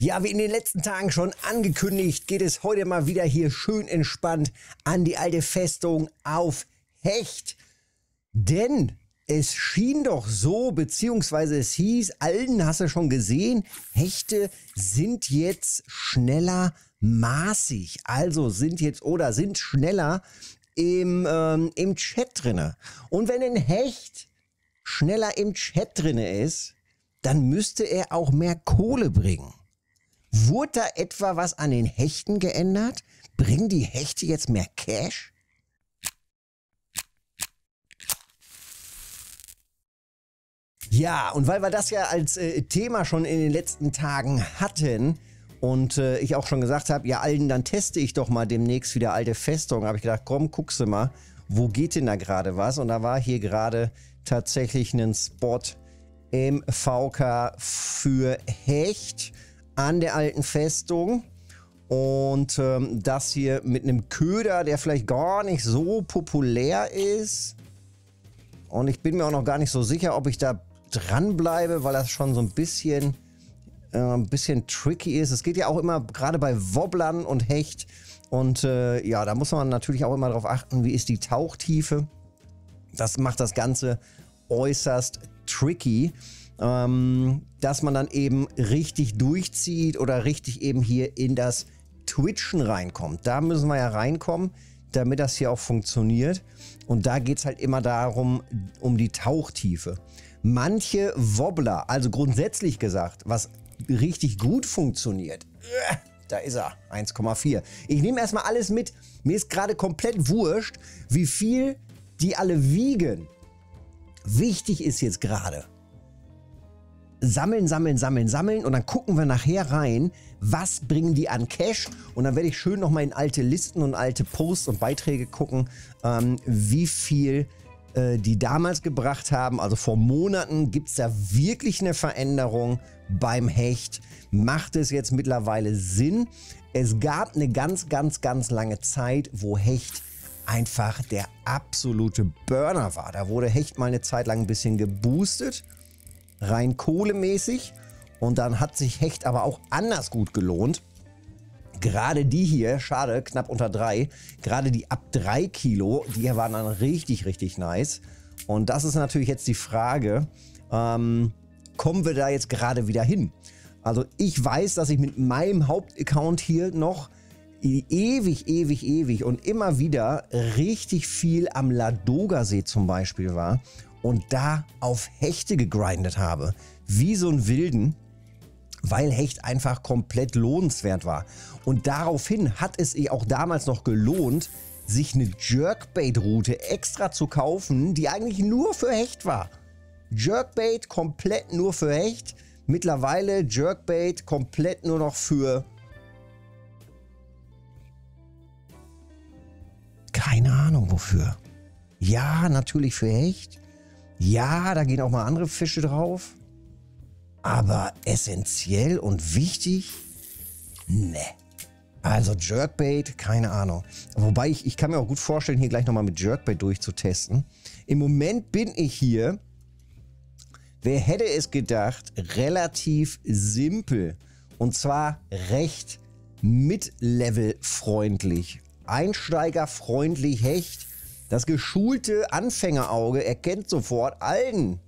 Ja, wie in den letzten Tagen schon angekündigt, geht es heute mal wieder hier schön entspannt an die alte Festung auf Hecht. Denn es schien doch so, beziehungsweise es hieß, Alden hast du schon gesehen, Hechte sind jetzt schneller maßig. Also sind jetzt oder sind schneller im, ähm, im Chat drinne. Und wenn ein Hecht schneller im Chat drinne ist, dann müsste er auch mehr Kohle bringen. Wurde da etwa was an den Hechten geändert? Bringen die Hechte jetzt mehr Cash? Ja, und weil wir das ja als äh, Thema schon in den letzten Tagen hatten und äh, ich auch schon gesagt habe, ja Alten, dann teste ich doch mal demnächst wieder alte Festung, habe ich gedacht, komm, guckst du mal, wo geht denn da gerade was? Und da war hier gerade tatsächlich ein Spot im VK für Hecht an der alten Festung. Und ähm, das hier mit einem Köder, der vielleicht gar nicht so populär ist. Und ich bin mir auch noch gar nicht so sicher, ob ich da dranbleibe, weil das schon so ein bisschen, äh, ein bisschen tricky ist. Es geht ja auch immer gerade bei Wobblern und Hecht. Und äh, ja, da muss man natürlich auch immer darauf achten, wie ist die Tauchtiefe. Das macht das Ganze äußerst tricky ähm, dass man dann eben richtig durchzieht oder richtig eben hier in das Twitchen reinkommt. Da müssen wir ja reinkommen, damit das hier auch funktioniert. Und da geht es halt immer darum, um die Tauchtiefe. Manche Wobbler, also grundsätzlich gesagt, was richtig gut funktioniert, da ist er, 1,4. Ich nehme erstmal alles mit. Mir ist gerade komplett wurscht, wie viel die alle wiegen. Wichtig ist jetzt gerade, sammeln, sammeln, sammeln, sammeln und dann gucken wir nachher rein, was bringen die an Cash und dann werde ich schön nochmal in alte Listen und alte Posts und Beiträge gucken, ähm, wie viel äh, die damals gebracht haben. Also vor Monaten gibt es da wirklich eine Veränderung beim Hecht. Macht es jetzt mittlerweile Sinn? Es gab eine ganz, ganz, ganz lange Zeit, wo Hecht einfach der absolute Burner war. Da wurde Hecht mal eine Zeit lang ein bisschen geboostet rein kohlemäßig. Und dann hat sich Hecht aber auch anders gut gelohnt. Gerade die hier, schade, knapp unter drei, gerade die ab drei Kilo, die waren dann richtig, richtig nice. Und das ist natürlich jetzt die Frage, ähm, kommen wir da jetzt gerade wieder hin? Also ich weiß, dass ich mit meinem Hauptaccount hier noch ewig, ewig, ewig und immer wieder richtig viel am Ladoga-See zum Beispiel war und da auf Hechte gegrindet habe. Wie so ein Wilden, weil Hecht einfach komplett lohnenswert war. Und daraufhin hat es ihr auch damals noch gelohnt, sich eine Jerkbait-Route extra zu kaufen, die eigentlich nur für Hecht war. Jerkbait komplett nur für Hecht. Mittlerweile Jerkbait komplett nur noch für... Keine Ahnung wofür. Ja, natürlich für Hecht. Ja, da gehen auch mal andere Fische drauf. Aber essentiell und wichtig? Ne. Also Jerkbait, keine Ahnung. Wobei ich, ich kann mir auch gut vorstellen, hier gleich nochmal mit Jerkbait durchzutesten. Im Moment bin ich hier, wer hätte es gedacht, relativ simpel. Und zwar recht mid-level-freundlich. Einsteigerfreundlich Hecht das geschulte Anfängerauge erkennt sofort, Alten,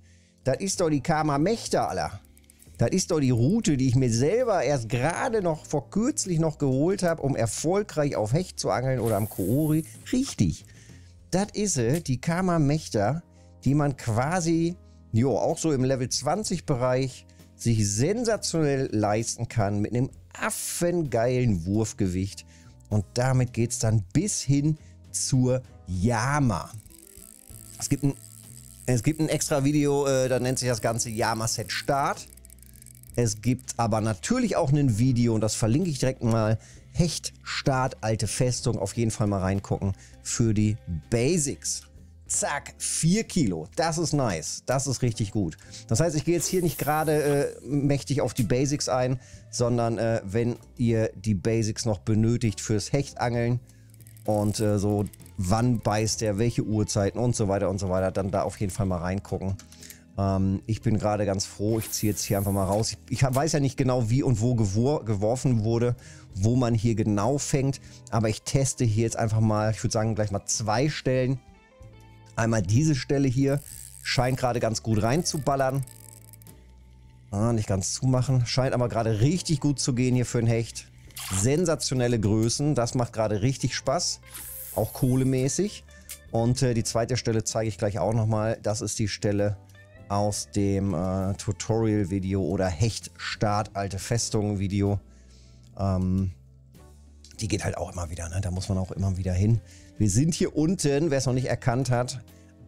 das ist doch die Karma Mächte, aller. Das ist doch die Route, die ich mir selber erst gerade noch vor kürzlich noch geholt habe, um erfolgreich auf Hecht zu angeln oder am Koori. Richtig. Das ist sie, die Karma Mächter, die man quasi, jo, auch so im Level 20 Bereich sich sensationell leisten kann mit einem affengeilen Wurfgewicht. Und damit geht es dann bis hin zur Yama. Es gibt ein, es gibt ein extra Video, äh, da nennt sich das Ganze Yama Set Start. Es gibt aber natürlich auch ein Video, und das verlinke ich direkt mal, Hecht Start Alte Festung. Auf jeden Fall mal reingucken für die Basics. Zack, 4 Kilo. Das ist nice. Das ist richtig gut. Das heißt, ich gehe jetzt hier nicht gerade äh, mächtig auf die Basics ein, sondern äh, wenn ihr die Basics noch benötigt fürs Hechtangeln und äh, so wann beißt der, welche Uhrzeiten und so weiter und so weiter, dann da auf jeden Fall mal reingucken. Ähm, ich bin gerade ganz froh, ich ziehe jetzt hier einfach mal raus. Ich, ich weiß ja nicht genau, wie und wo gewor geworfen wurde, wo man hier genau fängt, aber ich teste hier jetzt einfach mal, ich würde sagen gleich mal zwei Stellen. Einmal diese Stelle hier, scheint gerade ganz gut reinzuballern. Ah, nicht ganz zumachen, scheint aber gerade richtig gut zu gehen hier für ein Hecht. Sensationelle Größen, das macht gerade richtig Spaß, auch kohlemäßig. Und äh, die zweite Stelle zeige ich gleich auch nochmal. Das ist die Stelle aus dem äh, Tutorial-Video oder Hechtstart alte Festung-Video. Ähm, die geht halt auch immer wieder, ne? da muss man auch immer wieder hin. Wir sind hier unten, wer es noch nicht erkannt hat,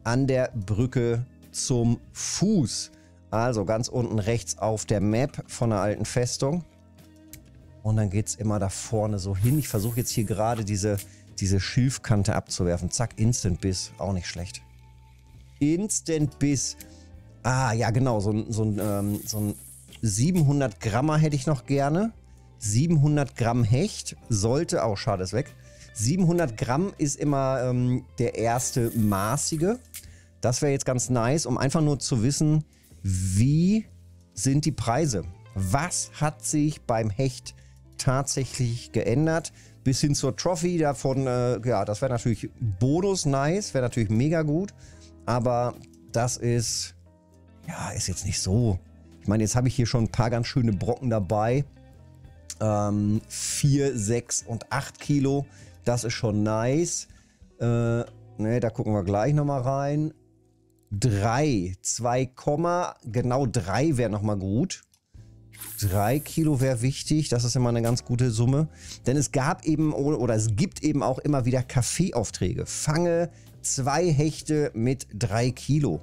an der Brücke zum Fuß. Also ganz unten rechts auf der Map von der alten Festung. Und dann geht es immer da vorne so hin. Ich versuche jetzt hier gerade diese, diese Schilfkante abzuwerfen. Zack, Instant Biss. Auch nicht schlecht. Instant Biss. Ah, ja, genau. So, so, ähm, so ein 700 Grammer hätte ich noch gerne. 700 Gramm Hecht sollte, auch schade ist weg. 700 Gramm ist immer ähm, der erste maßige. Das wäre jetzt ganz nice, um einfach nur zu wissen, wie sind die Preise? Was hat sich beim Hecht tatsächlich geändert? Bis hin zur Trophy davon, äh, ja, das wäre natürlich Bonus nice, wäre natürlich mega gut. Aber das ist ja, ist jetzt nicht so. Ich meine, jetzt habe ich hier schon ein paar ganz schöne Brocken dabei. Ähm, 4, 6 und 8 Kilo. Das ist schon nice. Äh, ne, da gucken wir gleich nochmal rein. 3, 2, genau 3 wäre nochmal gut. 3 Kilo wäre wichtig, das ist immer eine ganz gute Summe. Denn es gab eben oder es gibt eben auch immer wieder Kaffeeaufträge. Fange zwei Hechte mit 3 Kilo.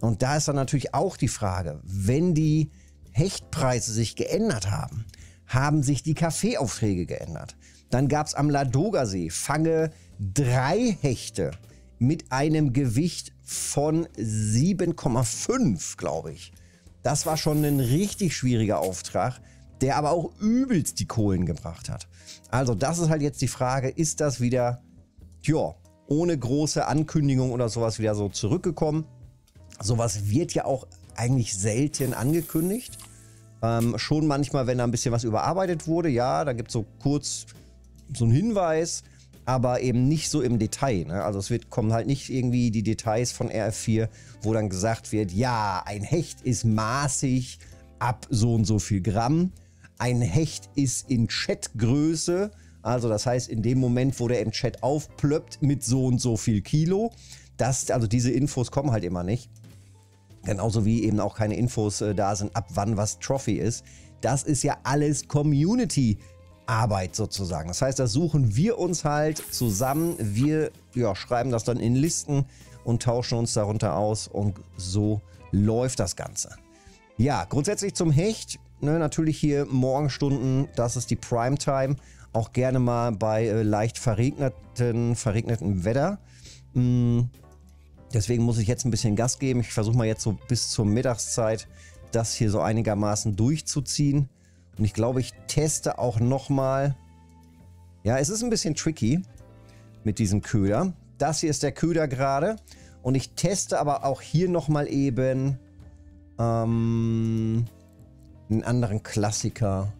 Und da ist dann natürlich auch die Frage, wenn die Hechtpreise sich geändert haben, haben sich die Kaffeeaufträge geändert. Dann gab es am Ladogasee Fange drei Hechte mit einem Gewicht von 7,5, glaube ich. Das war schon ein richtig schwieriger Auftrag, der aber auch übelst die Kohlen gebracht hat. Also das ist halt jetzt die Frage, ist das wieder, ja, ohne große Ankündigung oder sowas wieder so zurückgekommen? Sowas wird ja auch eigentlich selten angekündigt. Ähm, schon manchmal, wenn da ein bisschen was überarbeitet wurde, ja, da gibt es so kurz so einen Hinweis, aber eben nicht so im Detail. Ne? Also es wird, kommen halt nicht irgendwie die Details von RF4, wo dann gesagt wird, ja, ein Hecht ist maßig ab so und so viel Gramm. Ein Hecht ist in Chatgröße, also das heißt in dem Moment, wo der im Chat aufplöppt mit so und so viel Kilo. Das, also diese Infos kommen halt immer nicht. Genauso wie eben auch keine Infos äh, da sind, ab wann was Trophy ist. Das ist ja alles Community. Arbeit sozusagen. Das heißt, das suchen wir uns halt zusammen. Wir ja, schreiben das dann in Listen und tauschen uns darunter aus und so läuft das Ganze. Ja, grundsätzlich zum Hecht. Ne, natürlich hier Morgenstunden, das ist die Primetime. Auch gerne mal bei äh, leicht verregneten, verregnetem Wetter. Hm, Deswegen muss ich jetzt ein bisschen Gas geben. Ich versuche mal jetzt so bis zur Mittagszeit das hier so einigermaßen durchzuziehen. Und ich glaube, ich teste auch nochmal. Ja, es ist ein bisschen tricky mit diesem Köder. Das hier ist der Köder gerade. Und ich teste aber auch hier nochmal eben ähm, einen anderen Klassiker.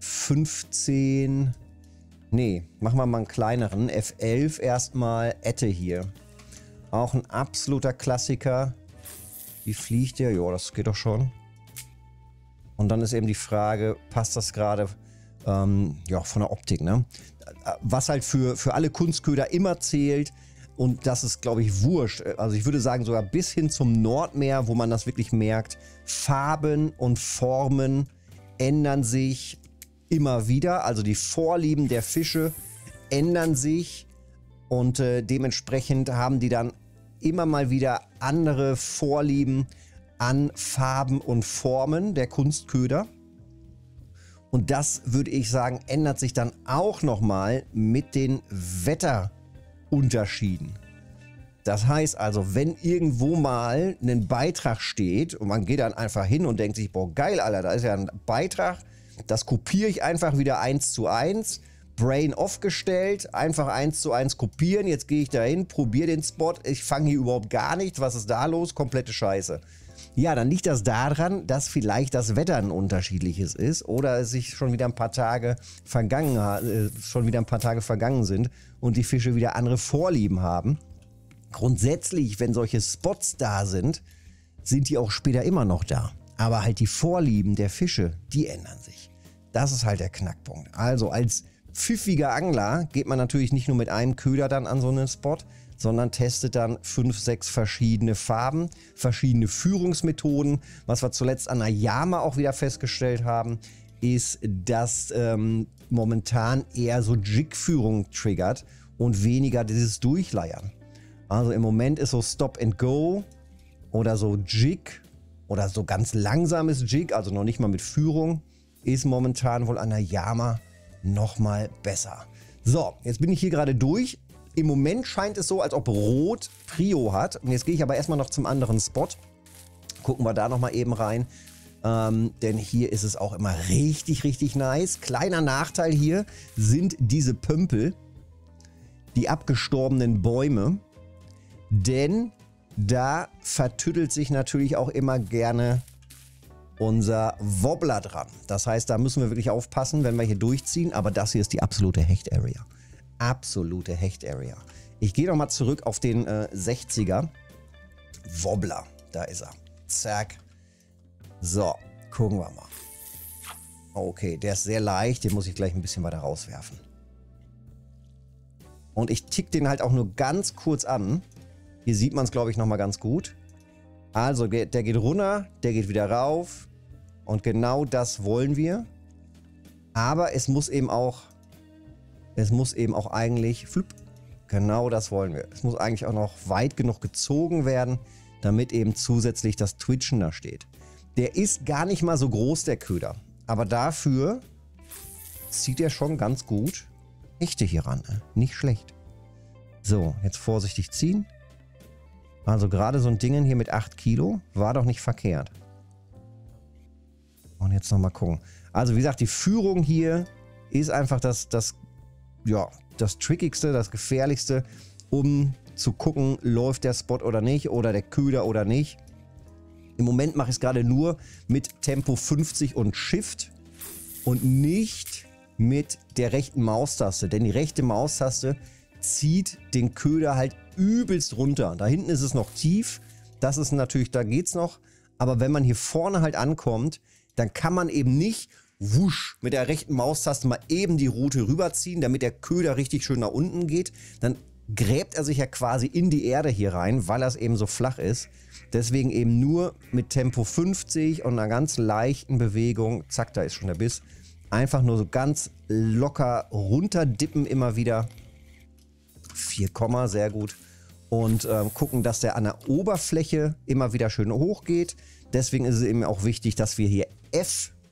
15. Nee, machen wir mal einen kleineren. F11 erstmal Ette hier. Auch ein absoluter Klassiker. Wie fliegt der? Ja, das geht doch schon. Und dann ist eben die Frage, passt das gerade ähm, ja, von der Optik, ne? Was halt für, für alle Kunstköder immer zählt, und das ist, glaube ich, wurscht. Also ich würde sagen, sogar bis hin zum Nordmeer, wo man das wirklich merkt, Farben und Formen ändern sich immer wieder. Also die Vorlieben der Fische ändern sich und äh, dementsprechend haben die dann immer mal wieder andere Vorlieben an Farben und Formen der Kunstköder. Und das würde ich sagen, ändert sich dann auch nochmal mit den Wetterunterschieden. Das heißt also, wenn irgendwo mal ein Beitrag steht und man geht dann einfach hin und denkt sich, boah, geil, Alter, da ist ja ein Beitrag, das kopiere ich einfach wieder eins zu eins Brain off gestellt, einfach eins zu eins kopieren. Jetzt gehe ich dahin, probiere den Spot. Ich fange hier überhaupt gar nichts. Was ist da los? Komplette Scheiße. Ja, dann liegt das daran, dass vielleicht das Wetter ein unterschiedliches ist oder es sich schon wieder ein paar Tage vergangen, äh, schon wieder ein paar Tage vergangen sind und die Fische wieder andere Vorlieben haben. Grundsätzlich, wenn solche Spots da sind, sind die auch später immer noch da. Aber halt die Vorlieben der Fische, die ändern sich. Das ist halt der Knackpunkt. Also als pfiffiger Angler geht man natürlich nicht nur mit einem Köder dann an so einen Spot, sondern testet dann fünf, sechs verschiedene Farben, verschiedene Führungsmethoden. Was wir zuletzt an der Yama auch wieder festgestellt haben, ist, dass ähm, momentan eher so Jig-Führung triggert und weniger dieses Durchleiern. Also im Moment ist so Stop and Go oder so Jig oder so ganz langsames Jig, also noch nicht mal mit Führung, ist momentan wohl an der Yama nochmal besser. So, jetzt bin ich hier gerade durch. Im Moment scheint es so, als ob Rot Prio hat. Und jetzt gehe ich aber erstmal noch zum anderen Spot. Gucken wir da nochmal eben rein. Ähm, denn hier ist es auch immer richtig, richtig nice. Kleiner Nachteil hier sind diese Pömpel, die abgestorbenen Bäume. Denn da vertüttelt sich natürlich auch immer gerne unser Wobbler dran. Das heißt, da müssen wir wirklich aufpassen, wenn wir hier durchziehen. Aber das hier ist die absolute Hecht-Area. Absolute Hecht-Area. Ich gehe nochmal zurück auf den äh, 60er. Wobbler, da ist er. Zack. So, gucken wir mal. Okay, der ist sehr leicht. Den muss ich gleich ein bisschen weiter rauswerfen. Und ich tick den halt auch nur ganz kurz an. Hier sieht man es, glaube ich, nochmal ganz gut. Also, der geht runter, der geht wieder rauf. Und genau das wollen wir. Aber es muss eben auch, es muss eben auch eigentlich, flup, genau das wollen wir. Es muss eigentlich auch noch weit genug gezogen werden, damit eben zusätzlich das Twitchen da steht. Der ist gar nicht mal so groß, der Köder. Aber dafür zieht er schon ganz gut Echte hier ran. Ne? Nicht schlecht. So, jetzt vorsichtig ziehen. Also gerade so ein Ding hier mit 8 Kilo war doch nicht verkehrt. Und jetzt nochmal gucken. Also wie gesagt, die Führung hier ist einfach das, das, ja, das Trickigste, das Gefährlichste, um zu gucken, läuft der Spot oder nicht oder der Köder oder nicht. Im Moment mache ich es gerade nur mit Tempo 50 und Shift und nicht mit der rechten Maustaste. Denn die rechte Maustaste zieht den Köder halt übelst runter. Da hinten ist es noch tief. Das ist natürlich, da geht es noch. Aber wenn man hier vorne halt ankommt, dann kann man eben nicht wusch mit der rechten Maustaste mal eben die Route rüberziehen, damit der Köder richtig schön nach unten geht. Dann gräbt er sich ja quasi in die Erde hier rein, weil das eben so flach ist. Deswegen eben nur mit Tempo 50 und einer ganz leichten Bewegung, zack, da ist schon der Biss, einfach nur so ganz locker runterdippen immer wieder. 4, sehr gut. Und ähm, gucken, dass der an der Oberfläche immer wieder schön hoch geht. Deswegen ist es eben auch wichtig, dass wir hier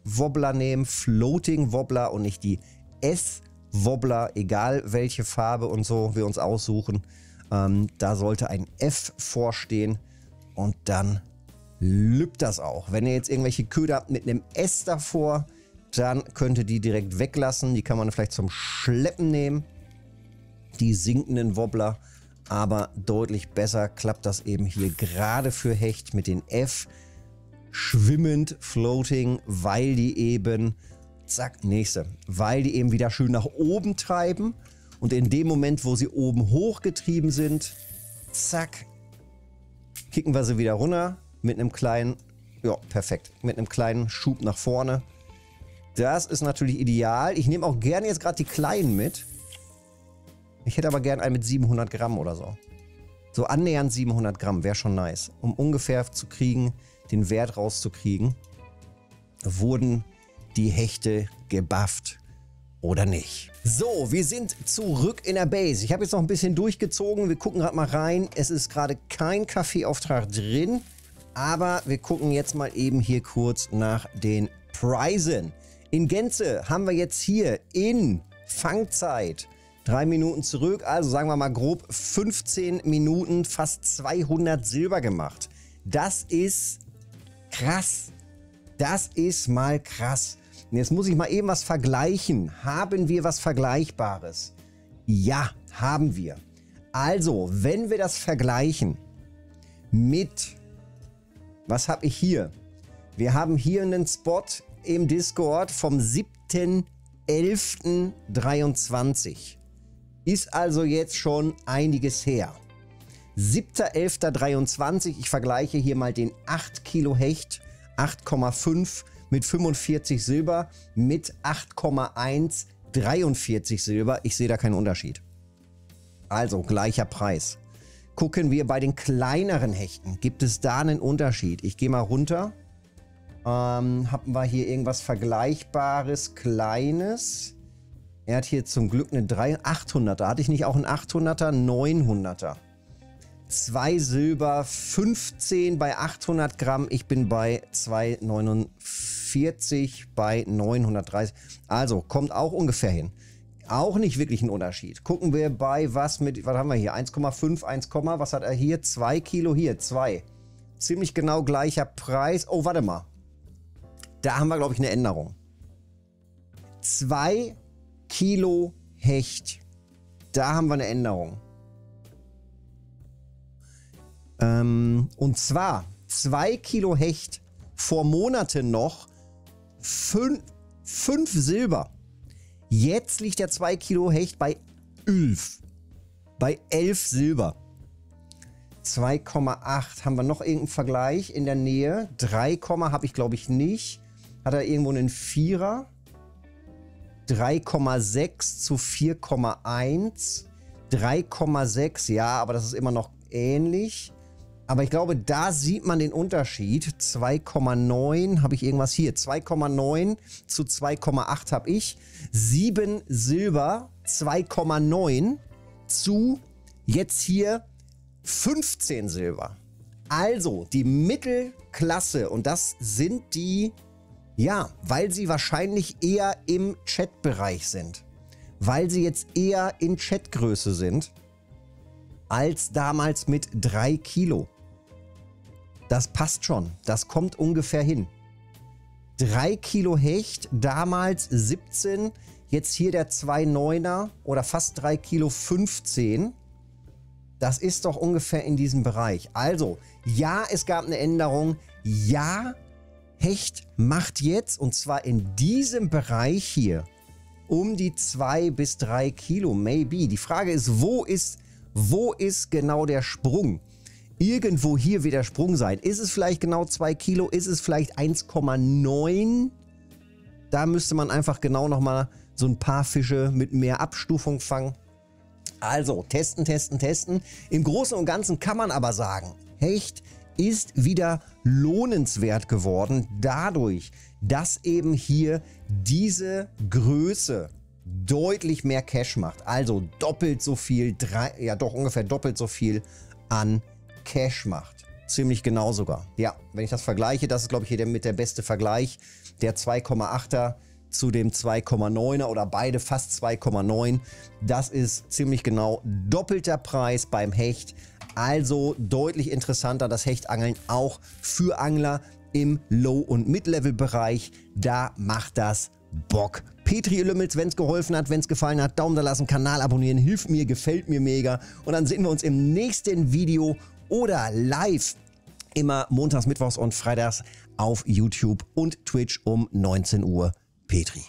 F-Wobbler nehmen, Floating Wobbler und nicht die S-Wobbler, egal welche Farbe und so wir uns aussuchen. Ähm, da sollte ein F vorstehen und dann lübt das auch. Wenn ihr jetzt irgendwelche Köder habt mit einem S davor, dann könnt ihr die direkt weglassen. Die kann man vielleicht zum Schleppen nehmen. Die sinkenden Wobbler. Aber deutlich besser klappt das eben hier gerade für Hecht mit den F schwimmend, floating, weil die eben, zack, nächste, weil die eben wieder schön nach oben treiben und in dem Moment, wo sie oben hochgetrieben sind, zack, kicken wir sie wieder runter mit einem kleinen, ja, perfekt, mit einem kleinen Schub nach vorne. Das ist natürlich ideal. Ich nehme auch gerne jetzt gerade die kleinen mit. Ich hätte aber gerne einen mit 700 Gramm oder so. So annähernd 700 Gramm wäre schon nice, um ungefähr zu kriegen, den Wert rauszukriegen, wurden die Hechte gebufft oder nicht. So, wir sind zurück in der Base. Ich habe jetzt noch ein bisschen durchgezogen. Wir gucken gerade mal rein. Es ist gerade kein Kaffeeauftrag drin, aber wir gucken jetzt mal eben hier kurz nach den Preisen. In Gänze haben wir jetzt hier in Fangzeit drei Minuten zurück, also sagen wir mal grob 15 Minuten, fast 200 Silber gemacht. Das ist krass. Das ist mal krass. Und jetzt muss ich mal eben was vergleichen. Haben wir was Vergleichbares? Ja, haben wir. Also, wenn wir das vergleichen mit, was habe ich hier? Wir haben hier einen Spot im Discord vom 7.11.23. Ist also jetzt schon einiges her. 7.11.23, ich vergleiche hier mal den 8 Kilo Hecht, 8,5 mit 45 Silber mit 8,1 43 Silber. Ich sehe da keinen Unterschied. Also gleicher Preis. Gucken wir bei den kleineren Hechten. Gibt es da einen Unterschied? Ich gehe mal runter. Ähm, haben wir hier irgendwas Vergleichbares, Kleines? Er hat hier zum Glück eine 3, 800er. Hatte ich nicht auch einen 800er? 900er. 2 Silber, 15 bei 800 Gramm. Ich bin bei 2,49 bei 930. Also kommt auch ungefähr hin. Auch nicht wirklich ein Unterschied. Gucken wir bei was mit, was haben wir hier? 1,5, 1, was hat er hier? 2 Kilo hier, 2. Ziemlich genau gleicher Preis. Oh, warte mal. Da haben wir, glaube ich, eine Änderung. 2 Kilo Hecht. Da haben wir eine Änderung. Ähm, und zwar 2 Kilo Hecht vor Monaten noch 5 Silber. Jetzt liegt der 2 Kilo Hecht bei 11. Bei 11 Silber. 2,8. Haben wir noch irgendeinen Vergleich in der Nähe? 3, habe ich glaube ich nicht. Hat er irgendwo einen Vierer? 3,6 zu 4,1. 3,6, ja, aber das ist immer noch ähnlich. Aber ich glaube, da sieht man den Unterschied. 2,9 habe ich irgendwas hier. 2,9 zu 2,8 habe ich. 7 Silber, 2,9 zu jetzt hier 15 Silber. Also die Mittelklasse und das sind die, ja, weil sie wahrscheinlich eher im Chatbereich sind. Weil sie jetzt eher in Chatgröße sind als damals mit 3 Kilo. Das passt schon. Das kommt ungefähr hin. 3 Kilo Hecht, damals 17, jetzt hier der 2,9er oder fast 3 Kilo 15. Das ist doch ungefähr in diesem Bereich. Also, ja, es gab eine Änderung. Ja, Hecht macht jetzt, und zwar in diesem Bereich hier, um die 2 bis 3 Kilo, maybe. Die Frage ist, wo ist, wo ist genau der Sprung? Irgendwo hier wieder Sprung sein. Ist es vielleicht genau 2 Kilo? Ist es vielleicht 1,9? Da müsste man einfach genau nochmal so ein paar Fische mit mehr Abstufung fangen. Also testen, testen, testen. Im Großen und Ganzen kann man aber sagen, Hecht ist wieder lohnenswert geworden dadurch, dass eben hier diese Größe deutlich mehr Cash macht. Also doppelt so viel, drei, ja doch ungefähr doppelt so viel an Cash macht. Ziemlich genau sogar. Ja, wenn ich das vergleiche, das ist glaube ich hier der, mit der beste Vergleich. Der 2,8er zu dem 2,9er oder beide fast 2,9. Das ist ziemlich genau doppelter Preis beim Hecht. Also deutlich interessanter das Hechtangeln auch für Angler im Low- und Mid-Level-Bereich. Da macht das Bock. Petri Lümmels, wenn es geholfen hat, wenn es gefallen hat, Daumen da lassen, Kanal abonnieren, hilft mir, gefällt mir mega. Und dann sehen wir uns im nächsten Video oder live immer montags, mittwochs und freitags auf YouTube und Twitch um 19 Uhr. Petri.